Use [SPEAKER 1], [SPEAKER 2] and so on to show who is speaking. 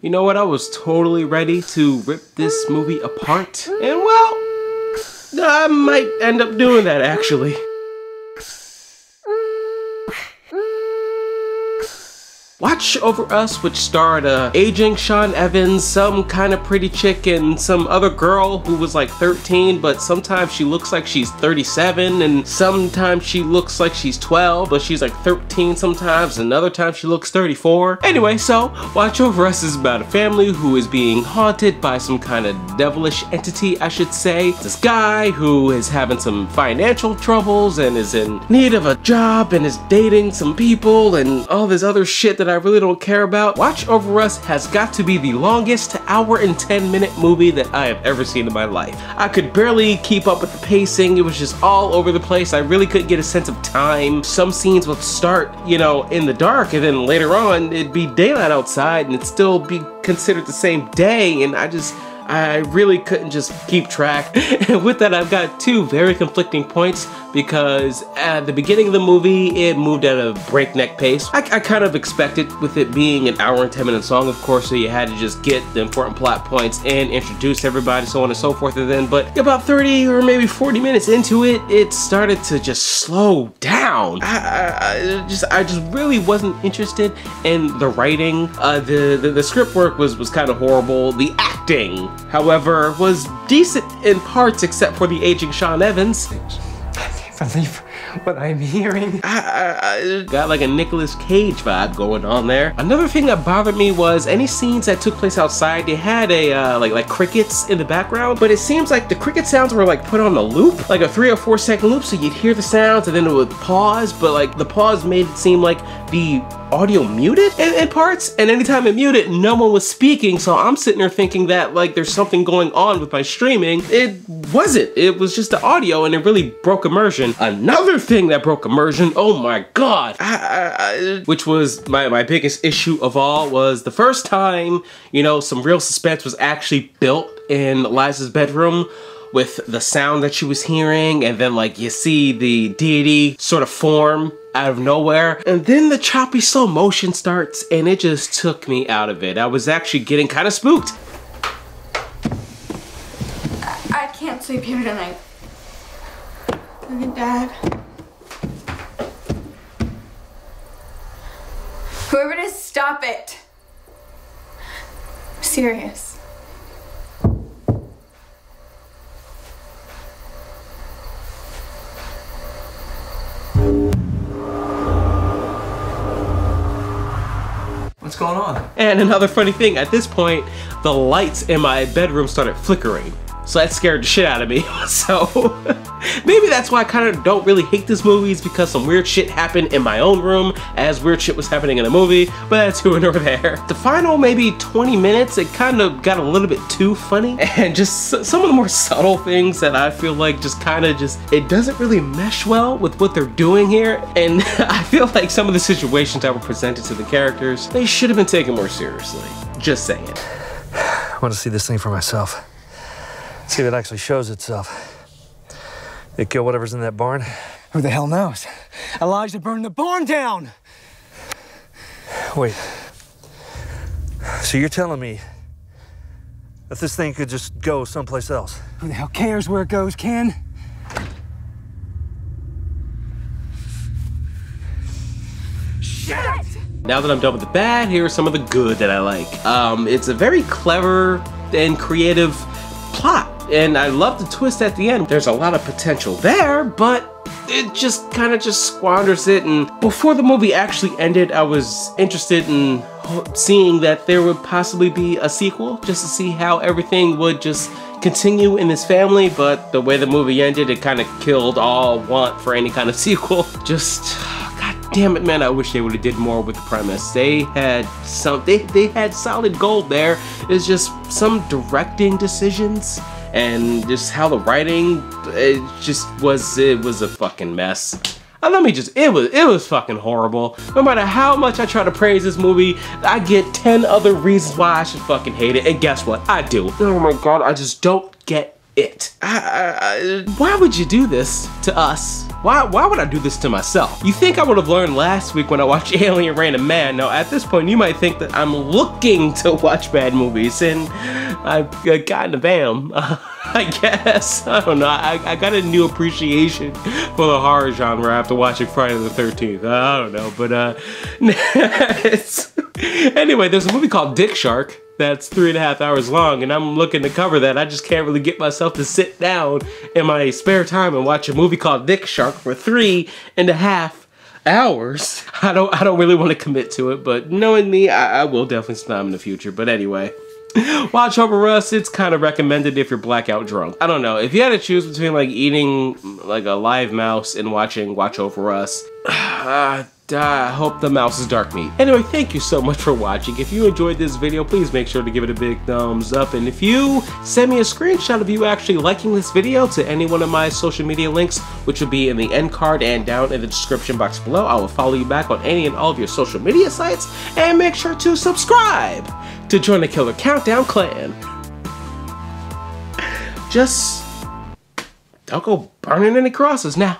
[SPEAKER 1] You know what? I was totally ready to rip this movie apart. And well, I might end up doing that actually. Watch Over Us, which starred uh, aging Sean Evans, some kind of pretty chick, and some other girl who was like 13, but sometimes she looks like she's 37, and sometimes she looks like she's 12, but she's like 13 sometimes, another time she looks 34. Anyway, so Watch Over Us is about a family who is being haunted by some kind of devilish entity, I should say. This guy who is having some financial troubles and is in need of a job and is dating some people and all this other shit that I really don't care about. Watch Over Us has got to be the longest hour and 10 minute movie that I have ever seen in my life. I could barely keep up with the pacing. It was just all over the place. I really couldn't get a sense of time. Some scenes would start, you know, in the dark and then later on it'd be daylight outside and it'd still be considered the same day and I just I really couldn't just keep track. and with that, I've got two very conflicting points because at the beginning of the movie, it moved at a breakneck pace. I, I kind of expected with it being an hour and 10 minute song, of course, so you had to just get the important plot points and introduce everybody, so on and so forth. And then, but about 30 or maybe 40 minutes into it, it started to just slow down. I, I, I just, I just really wasn't interested in the writing. Uh, the, the, the script work was, was kind of horrible. The acting however, was decent in parts except for the aging Sean Evans.
[SPEAKER 2] I can't believe what I'm hearing.
[SPEAKER 1] I, I, I, got like a Nicolas Cage vibe going on there. Another thing that bothered me was any scenes that took place outside, they had a uh, like like crickets in the background, but it seems like the cricket sounds were like put on a loop, like a three or four second loop, so you'd hear the sounds and then it would pause, but like the pause made it seem like the audio muted in, in, parts? And anytime it muted no one was speaking. So I'm sitting there thinking that like there's something going on with my streaming. It wasn't. It was just the audio and it really broke immersion. Another thing that broke immersion oh my god I, I, I, which was my, my biggest issue of all was the first time you know some real suspense was actually built in Liza's bedroom with the sound that she was hearing. And then like you see the deity sort of form out of nowhere. And then the choppy slow motion starts and it just took me out of it. I was actually getting kind of spooked.
[SPEAKER 3] I can't sleep here tonight. Look at Dad. Whoever it is, stop it. I'm serious.
[SPEAKER 2] Going on?
[SPEAKER 1] And another funny thing, at this point, the lights in my bedroom started flickering. So that scared the shit out of me. So maybe that's why I kind of don't really hate this movie is because some weird shit happened in my own room as weird shit was happening in the movie, but that's here nor there. The final maybe 20 minutes, it kind of got a little bit too funny and just some of the more subtle things that I feel like just kind of just, it doesn't really mesh well with what they're doing here. And I feel like some of the situations that were presented to the characters, they should have been taken more seriously. Just saying.
[SPEAKER 2] I want to see this thing for myself. See if it actually shows itself. They kill whatever's in that barn?
[SPEAKER 4] Who the hell knows? Elijah burned the barn down!
[SPEAKER 2] Wait. So you're telling me that this thing could just go someplace else?
[SPEAKER 4] Who the hell cares where it goes, Ken?
[SPEAKER 1] Shit! Now that I'm done with the bad, here are some of the good that I like. Um, it's a very clever and creative plot and I love the twist at the end. There's a lot of potential there, but it just kind of just squanders it. And before the movie actually ended, I was interested in seeing that there would possibly be a sequel just to see how everything would just continue in this family. But the way the movie ended, it kind of killed all want for any kind of sequel. Just god damn it, man, I wish they would have did more with the premise. They had some, they, they had solid gold there. It's just some directing decisions and just how the writing, it just was, it was a fucking mess. And uh, let me just, it was, it was fucking horrible. No matter how much I try to praise this movie, I get 10 other reasons why I should fucking hate it. And guess what? I do. Oh my god, I just don't get it. I, I, I, why would you do this to us? Why, why would I do this to myself? You think I would have learned last week when I watched Alien Random Man. Now, at this point, you might think that I'm looking to watch bad movies, and I've gotten a bam. Uh, I guess. I don't know. I, I got a new appreciation for the horror genre after watching Friday the 13th. I don't know, but uh, anyway, there's a movie called Dick Shark that's three and a half hours long and I'm looking to cover that. I just can't really get myself to sit down in my spare time and watch a movie called Dick Shark for three and a half hours. I don't I don't really want to commit to it, but knowing me, I, I will definitely spend in the future. But anyway. Watch Over Us, it's kind of recommended if you're blackout drunk. I don't know, if you had to choose between like eating like a live mouse and watching Watch Over Us, uh, Uh, I hope the mouse is dark meat. Anyway, thank you so much for watching. If you enjoyed this video, please make sure to give it a big thumbs up. And if you send me a screenshot of you actually liking this video to any one of my social media links, which will be in the end card and down in the description box below, I will follow you back on any and all of your social media sites. And make sure to subscribe to join the Killer Kountdown clan. Just don't go burning any crosses now.